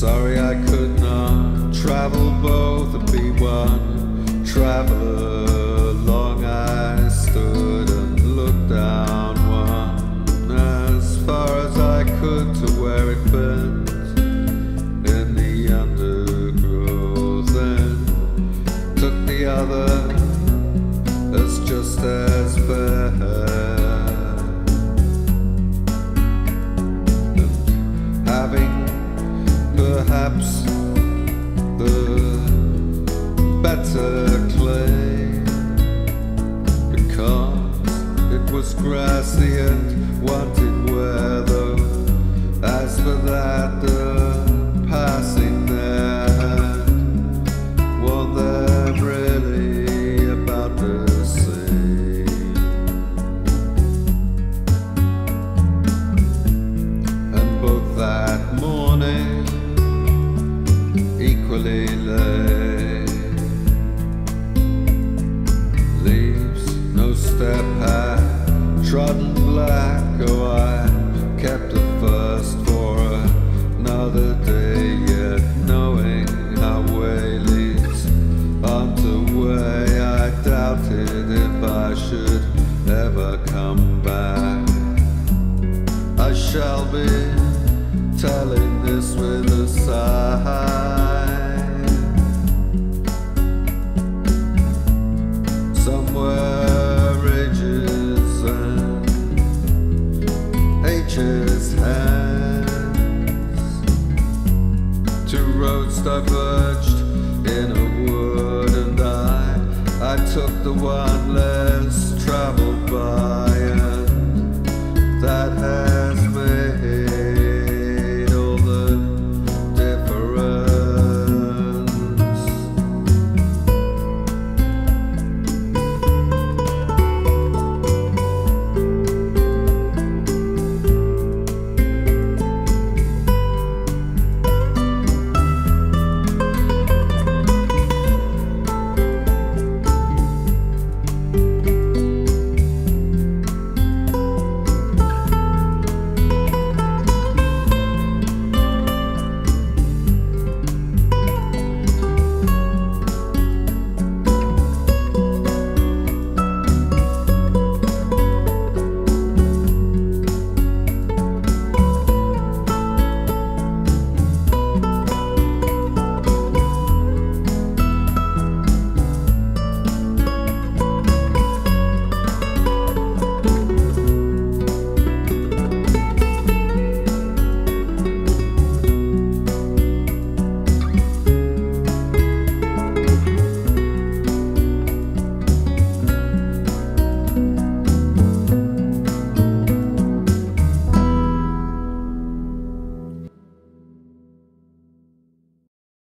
Sorry I could not travel both and be one traveler. Long I stood and looked down one as far as I could to where it bent in the undergrowth. Then took the other as just as bad. Better clay. Because it was grassy and wanted trodden black. Oh, I kept it first for another day, yet knowing how way leads onto way, I doubted if I should ever come back. I shall be telling this with a sigh. Roads diverged in a wood, and I, I took the one less traveled.